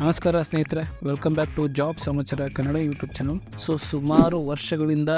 ನಮಸ್ಕಾರ ಸ್ನೇಹಿತರೆ welcome back to job ಸಮಾಚಾರ ಕನ್ನಡ ಯೂಟ್ಯೂಬ್ ಚಾನಲ್ ಸೊ ಸುಮಾರು ವರ್ಷಗಳಿಂದ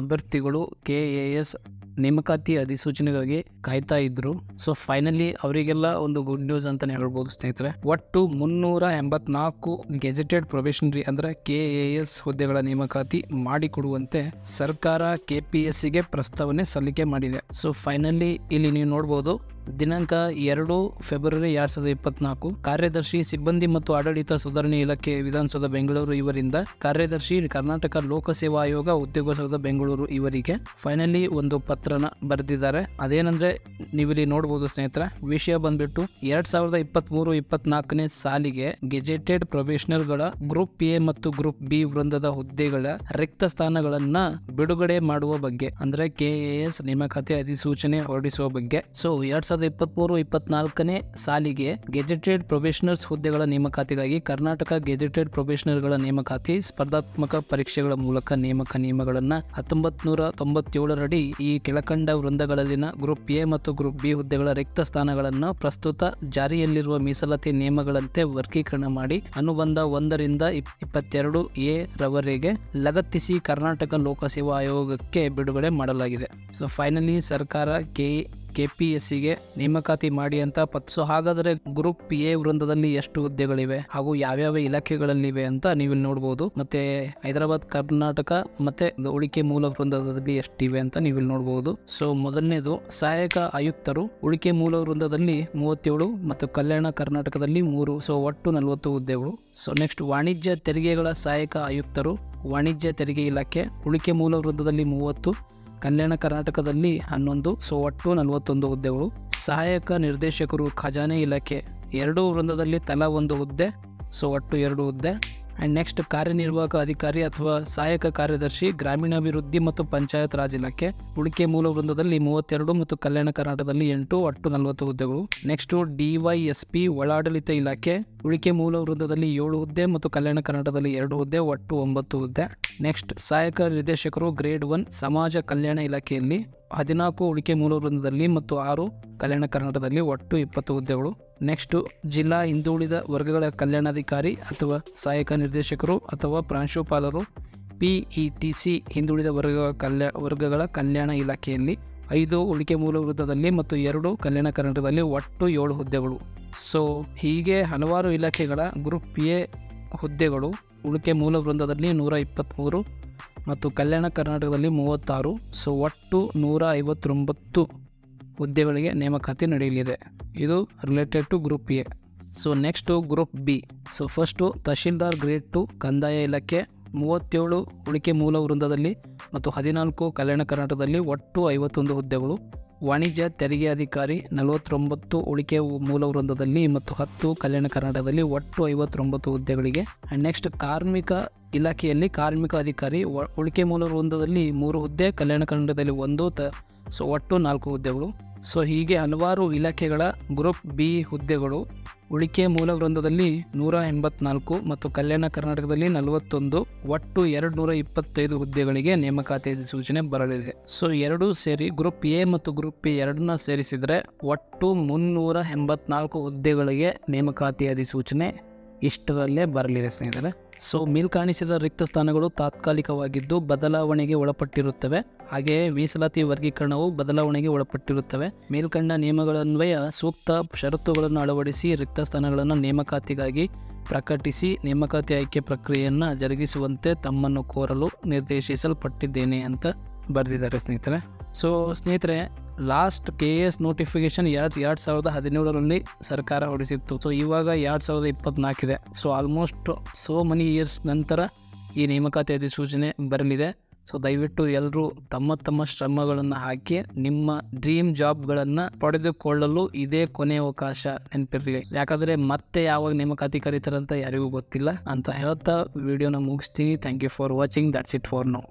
ಅಭ್ಯರ್ಥಿಗಳು ಕೆ ಎ ಎಸ್ ನೇಮಕಾತಿ ಅಧಿಸೂಚನೆಗಾಗಿ ಕಾಯ್ತಾ ಇದ್ರು. ಸೊ ಫೈನಲಿ ಅವರಿಗೆಲ್ಲ ಒಂದು ಗುಡ್ ನ್ಯೂಸ್ ಅಂತ ಹೇಳ್ಬೋದು ಸ್ನೇಹಿತರೆ. ಒಟ್ಟು ಮುನ್ನೂರ ಎಂಬತ್ನಾಲ್ಕು ಗೆಜೆಟೆಡ್ ಪ್ರೊಬೇಷನರಿ ಅಂದ್ರೆ ಕೆ ಎ ಎಸ್ ಹುದ್ದೆಗಳ ನೇಮಕಾತಿ ಮಾಡಿಕೊಡುವಂತೆ ಸರ್ಕಾರ ಕೆ ಪಿ ಎಸ್ ಸಿಗೆ ಪ್ರಸ್ತಾವನೆ ಸಲ್ಲಿಕೆ ಮಾಡಿದೆ. ಸೊ ಫೈನಲಿ ಇಲ್ಲಿ ನೀವು ನೋಡ್ಬೋದು ದಿನಾಂಕ ಎರಡು ಫೆಬ್ರವರಿ ಎರಡ್ ಸಾವಿರದ ಇಪ್ಪತ್ನಾಲ್ಕು. ಕಾರ್ಯದರ್ಶಿ, ಸಿಬ್ಬಂದಿ ಮತ್ತು ಆಡಳಿತ ಸುಧಾರಣೆ ಇಲಾಖೆ, ವಿಧಾನಸೌಧ, ಬೆಂಗಳೂರು ಇವರಿಂದ ಕಾರ್ಯದರ್ಶಿ, ಕರ್ನಾಟಕ ಲೋಕಸೇವಾ ಆಯೋಗ, ಉದ್ಯೋಗಸೌಧ, ಬೆಂಗಳೂರು ಇವರಿಗೆ ಫೈನಲಿ ಒಂದು ಪತ್ರನ ಬರೆದಿದ್ದಾರೆ. ಅದೇನಂದ್ರೆ ನೀವಿಲ್ಲಿ ನೋಡಬಹುದು ಸ್ನೇಹಿತರೆ, ವಿಷಯ ಬಂದ್ಬಿಟ್ಟು ಎರಡ್ ಸಾವಿರದ ಇಪ್ಪತ್ತ್ ಮೂರು ಇಪ್ಪತ್ನಾಲ್ಕನೇ ಸಾಲಿಗೆ ಗೆಜೆಟೆಡ್ ಪ್ರೊಬೇಷನರ್ಗಳ ಗ್ರೂಪ್ ಎ ಮತ್ತು ಗ್ರೂಪ್ ಬಿ ವೃಂದದ ಹುದ್ದೆಗಳ ರಿಕ್ತ ಸ್ಥಾನಗಳನ್ನ ಬಿಡುಗಡೆ ಮಾಡುವ ಬಗ್ಗೆ, ಅಂದ್ರೆ ಕೆಎಎಸ್ ನೇಮಕಾತಿ ಅಧಿಸೂಚನೆ ಹೊರಡಿಸುವ ಬಗ್ಗೆ. ಸೊ ಎರಡ್ ಸಾವಿರದ ಇಪ್ಪತ್ತ್ಮೂರು ಇಪ್ಪತ್ನಾಲ್ಕನೇ ಸಾಲಿಗೆ ಗೆಜೆಟೆಡ್ ಪ್ರೊಬೇಷನರ್ಸ್ ಹುದ್ದೆಗಳ ನೇಮಕಾತಿಗಾಗಿ ಕರ್ನಾಟಕ ಗೆಜೆಟೆಡ್ ಪ್ರೊಬೇಷನರ್ಗಳ ನೇಮಕಾತಿ ಸ್ಪರ್ಧಾತ್ಮಕ ಪರೀಕ್ಷೆಗಳ ಮೂಲಕ ನೇಮಕ ನಿಯಮಗಳನ್ನು ಹತ್ತೊಂಬತ್ ನೂರ ತೊಂಬತ್ತೇಳರಡಿ ಈ ಕೆಳಕಂಡ ವೃಂದಗಳಲ್ಲಿನ ಗ್ರೂಪ್ ಎ ಮತ್ತು ಗ್ರೂಪ್ ಬಿ ಹುದ್ದೆಗಳ ರಿಕ್ತ ಸ್ಥಾನಗಳನ್ನು ಪ್ರಸ್ತುತ ಜಾರಿಯಲ್ಲಿರುವ ಮೀಸಲಾತಿ ನಿಯಮಗಳಂತೆ ವರ್ಗೀಕರಣ ಮಾಡಿ ಅನುಬಂಧ ಒಂದರಿಂದ ಇಪ್- ಇಪ್ಪತ್ತೆರಡು ಎ ರವರೆಗೆ ಲಗತ್ತಿಸಿ ಕರ್ನಾಟಕ ಲೋಕಸೇವಾ ಆಯೋಗಕ್ಕೆ ಬಿಡುಗಡೆ ಮಾಡಲಾಗಿದೆ. ಸೊ ಫೈನಲಿ ಸರ್ಕಾರ ಕೆ ಕೆ ಪಿ ಎಸ್ ಸಿಗೆ ನೇಮಕಾತಿ ಮಾಡಿ ಅಂತ. ಪತ್ ಸೊ ಹಾಗಾದರೆ ಗ್ರೂಪ್ ಎ ವೃಂದದಲ್ಲಿ ಎಷ್ಟು ಹುದ್ದೆಗಳಿವೆ? ಹಾಗೂ ಯಾವ್ಯಾವ ಇಲಾಖೆಗಳಲ್ಲಿವೆ ಅಂತ ನೀವು ಇಲ್ಲಿ ನೋಡ್ಬೋದು. ಮತ್ತೆ ಹೈದರಾಬಾದ್, ಕರ್ನಾಟಕ ಮತ್ತೆ ಉಳಿಕೆ ಮೂಲ ವೃಂದದಲ್ಲಿ ಎಷ್ಟಿವೆ ಅಂತ ನೀವು ಇಲ್ಲಿ ನೋಡ್ಬೋದು. ಸೊ ಮೊದಲನೇದು ಸಹಾಯಕ ಆಯುಕ್ತರು ಉಳಿಕೆ ಮೂಲ ವೃಂದದಲ್ಲಿ ಮೂವತ್ತೇಳು ಮತ್ತು ಕಲ್ಯಾಣ ಕರ್ನಾಟಕದಲ್ಲಿ ಮೂರು. ಸೊ ಒಟ್ಟು ನಲವತ್ತು ಹುದ್ದೆಗಳು. ಸೊ ನೆಕ್ಸ್ಟ್ ವಾಣಿಜ್ಯ ತೆರಿಗೆಗಳ ಸಹಾಯಕ ಆಯುಕ್ತರು ವಾಣಿಜ್ಯ ತೆರಿಗೆ ಇಲಾಖೆ ಉಳಿಕೆ ಮೂಲ ವೃಂದದಲ್ಲಿ ಮೂವತ್ತು. ಕಲ್ಯಾಣ ಕರ್ನಾಟಕದಲ್ಲಿ ಹನ್ನೊಂದು ಸೊ ಒಟ್ಟು ನಲವತ್ತೊಂದು ಹುದ್ದೆಗಳು. ಸಹಾಯಕ ನಿರ್ದೇಶಕರು ಖಜಾನೆ ಇಲಾಖೆ, ಎರಡೂ ವೃಂದದಲ್ಲಿ ತಲಾ ಒಂದು ಹುದ್ದೆ ಸೊ ಒಟ್ಟು ಎರಡು ಹುದ್ದೆ. ಆ್ಯಂಡ್ ನೆಕ್ಸ್ಟ್ ಕಾರ್ಯನಿರ್ವಾಹಕ ಅಧಿಕಾರಿ ಅಥವಾ ಸಹಾಯಕ ಕಾರ್ಯದರ್ಶಿ, ಗ್ರಾಮೀಣಾಭಿವೃದ್ಧಿ ಮತ್ತು ಪಂಚಾಯತ್ ರಾಜ್ ಇಲಾಖೆ. ಉಳಿಕೆ ಮೂಲ ವೃಂದದಲ್ಲಿ ಮೂವತ್ತೆರಡು ಮತ್ತು ಕಲ್ಯಾಣ ಕರ್ನಾಟಕದಲ್ಲಿ ಎಂಟು, ಒಟ್ಟು ನಲವತ್ತು ಹುದ್ದೆಗಳು. ನೆಕ್ಸ್ಟು ಡಿವೈಎಸ್ಪಿ ಒಳಾಡಳಿತ ಇಲಾಖೆ. ಉಳಿಕೆ ಮೂಲ ವೃಂದದಲ್ಲಿ ಏಳು ಹುದ್ದೆ ಮತ್ತು ಕಲ್ಯಾಣ ಕರ್ನಾಟಕದಲ್ಲಿ ಎರಡು ಹುದ್ದೆ, ಒಟ್ಟು ಒಂಬತ್ತು ಹುದ್ದೆ. ನೆಕ್ಸ್ಟ್ ಸಹಾಯಕ ನಿರ್ದೇಶಕರು ಗ್ರೇಡ್ ಒನ್ ಸಮಾಜ ಕಲ್ಯಾಣ ಇಲಾಖೆಯಲ್ಲಿ ಹದಿನಾಲ್ಕು ಉಳಿಕೆ ಮೂಲ ವೃಂದದಲ್ಲಿ ಮತ್ತು ಆರು ಕಲ್ಯಾಣ ಕರ್ನಾಟಕದಲ್ಲಿ ಒಟ್ಟು ಇಪ್ಪತ್ತು ಹುದ್ದೆಗಳು. ನೆಕ್ಸ್ಟ್ ಜಿಲ್ಲಾ ಹಿಂದುಳಿದ ವರ್ಗಗಳ ಕಲ್ಯಾಣಾಧಿಕಾರಿ ಅಥವಾ ಸಹಾಯಕ ನಿರ್ದೇಶಕರು ಅಥವಾ ಪ್ರಾಂಶುಪಾಲರು ಪಿಇಟಿಸಿ ಹಿಂದುಳಿದ ವರ್ಗಗಳ ಕಲ್ಯಾ, ವರ್ಗಗಳ ಕಲ್ಯಾಣ ಇಲಾಖೆಯಲ್ಲಿ ಐದು ಉಳಿಕೆ ಮೂಲ ವೃತ್ತದಲ್ಲಿ ಮತ್ತು ಎರಡು ಕಲ್ಯಾಣ ಕರ್ನಾಟಕದಲ್ಲಿ ಒಟ್ಟು ಏಳು ಹುದ್ದೆಗಳು. ಸೊ ಹೀಗೆ ಹಲವಾರು ಇಲಾಖೆಗಳ ಗ್ರೂಪ್ ಎ ಹುದ್ದೆಗಳು ಉಳಿಕೆ ಮೂಲ ವೃಂದದಲ್ಲಿ ನೂರ ಇಪ್ಪತ್ತ್ಮೂರು ಮತ್ತು ಕಲ್ಯಾಣ ಕರ್ನಾಟಕದಲ್ಲಿ ಮೂವತ್ತಾರು. ಸೊ, ಒಟ್ಟು ನೂರ ಐವತ್ತೊಂಬತ್ತು ಹುದ್ದೆಗಳಿಗೆ ನೇಮಕಾತಿ ನಡೆಯಲಿದೆ. ಇದು related to group A so next group B so first tahsildar grade two ಕಂದಾಯ ಇಲಾಖೆ ಮೂವತ್ತೇಳು ಉಳಿಕೆ ಮೂಲ ವೃಂದದಲ್ಲಿ ಮತ್ತು ಹದಿನಾಲ್ಕು ಕಲ್ಯಾಣ ಕರ್ನಾಟಕದಲ್ಲಿ ಒಟ್ಟು ಐವತ್ತೊಂದು ಹುದ್ದೆಗಳು. ವಾಣಿಜ್ಯ, ತೆರಿಗೆ ಅಧಿಕಾರಿ, ನಲವತ್ತೊಂಬತ್ತು ಉಳಿಕೆ ಮೂಲ ವೃಂದದಲ್ಲಿ ಮತ್ತು ಹತ್ತು ಕಲ್ಯಾಣ ಕರ್ನಾಟಕದಲ್ಲಿ ಒಟ್ಟು ಐವತ್ತೊಂಬತ್ತು ಹುದ್ದೆಗಳಿಗೆ. ಆ್ಯಂಡ್ ನೆಕ್ಸ್ಟ್ ಕಾರ್ಮಿಕ ಇಲಾಖೆಯಲ್ಲಿ ಕಾರ್ಮಿಕ ಅಧಿಕಾರಿ ಉಳಿಕೆ ಮೂಲ ವೃಂದದಲ್ಲಿ ಮೂರು ಹುದ್ದೆ, ಕಲ್ಯಾಣ ಕರ್ನಾಟಕದಲ್ಲಿ ಒಂದು, ತ, ಸೊ ಒಟ್ಟು ನಾಲ್ಕು ಹುದ್ದೆಗಳು. ಸೊ ಹೀಗೆ ಹಲವಾರು ಇಲಾಖೆಗಳ ಗ್ರೂಪ್ ಬಿ ಹುದ್ದೆಗಳು. ಉಳಿಕೆ ಮೂಲ ವೃಂದದಲ್ಲಿ ನೂರ ಎಂಬತ್ನಾಲ್ಕು ಮತ್ತು ಕಲ್ಯಾಣ ಕರ್ನಾಟಕದಲ್ಲಿ ನಲವತ್ತೊಂದು, ಒಟ್ಟು ಎರಡು ನೂರ ಇಪ್ಪತ್ತೈದು ಹುದ್ದೆಗಳಿಗೆ ನೇಮಕಾತಿ ಅಧಿಸೂಚನೆ ಬರಲಿದೆ. ಸೊ, ಎರಡೂ ಸೇರಿ ಗ್ರೂಪ್ ಎ ಮತ್ತು ಗ್ರೂಪ್ ಬಿ ಎರಡನ್ನ ಸೇರಿಸಿದರೆ ಒಟ್ಟು ಮುನ್ನೂರ ಎಂಬತ್ನಾಲ್ಕು ಹುದ್ದೆಗಳಿಗೆ ನೇಮಕಾತಿ ಅಧಿಸೂಚನೆ ಇಷ್ಟರಲ್ಲೇ ಬರಲಿದೆ ಸ್ನೇಹಿತರೆ. ಸೊ ಮೇಲ್ ಕಾಣಿಸಿದ ರಿಕ್ತ ಸ್ಥಾನಗಳು ತಾತ್ಕಾಲಿಕವಾಗಿದ್ದು ಬದಲಾವಣೆಗೆ ಒಳಪಟ್ಟಿರುತ್ತವೆ. ಹಾಗೆಯೇ ಮೀಸಲಾತಿ ವರ್ಗೀಕರಣವು ಬದಲಾವಣೆಗೆ ಒಳಪಟ್ಟಿರುತ್ತವೆ. ಮೇಲ್ಕಂಡ ನಿಯಮಗಳನ್ವಯ ಸೂಕ್ತ ಷರತ್ತುಗಳನ್ನು ಅಳವಡಿಸಿ ರಿಕ್ತ ಸ್ಥಾನಗಳನ್ನು ನೇಮಕಾತಿಗಾಗಿ ಪ್ರಕಟಿಸಿ ನೇಮಕಾತಿ ಆಯ್ಕೆ ಪ್ರಕ್ರಿಯೆಯನ್ನು ಜರುಗಿಸುವಂತೆ ತಮ್ಮನ್ನು ಕೋರಲು ನಿರ್ದೇಶಿಸಲ್ಪಟ್ಟಿದ್ದೇನೆ ಅಂತ ಬರೆದಿದ್ದಾರೆ ಸ್ನೇಹಿತರೆ. ಸೊ ಸ್ನೇಹಿತರೆ ಲಾಸ್ಟ್ ಕೆ ಎಸ್ ನೋಟಿಫಿಕೇಶನ್ ಎರಡು ಎರಡು ಸಾವಿರದ ಹದಿನೇಳರಲ್ಲಿ ಸರ್ಕಾರ ಹೊರಡಿಸಿತ್ತು. ಸೊ ಇವಾಗ ಎರಡು ಸಾವಿರದ ಇಪ್ಪತ್ತ್ನಾಲ್ಕಿದೆ so almost so many years ನಂತರ ಈ ನೇಮಕಾತಿ ಅಧಿಸೂಚನೆ ಬರಲಿದೆ. ಸೊ ದಯವಿಟ್ಟು ಎಲ್ಲರೂ ತಮ್ಮ ತಮ್ಮ ಶ್ರಮಗಳನ್ನು ಹಾಕಿ ನಿಮ್ಮ ಡ್ರೀಮ್ ಜಾಬ್ಗಳನ್ನು ಪಡೆದುಕೊಳ್ಳಲು ಇದೇ ಕೊನೆ ಅವಕಾಶ ನೆನಪಿರಲಿ ಯಾಕಂದರೆ ಮತ್ತೆ ಯಾವಾಗ ನೇಮಕಾತಿ ಕರೀತಾರಂತ ಯಾರಿಗೂ ಗೊತ್ತಿಲ್ಲ ಅಂತ ಹೇಳ್ತಾ ವಿಡಿಯೋನ ಮುಗಿಸ್ತೀನಿ. Thank you for watching that's it for now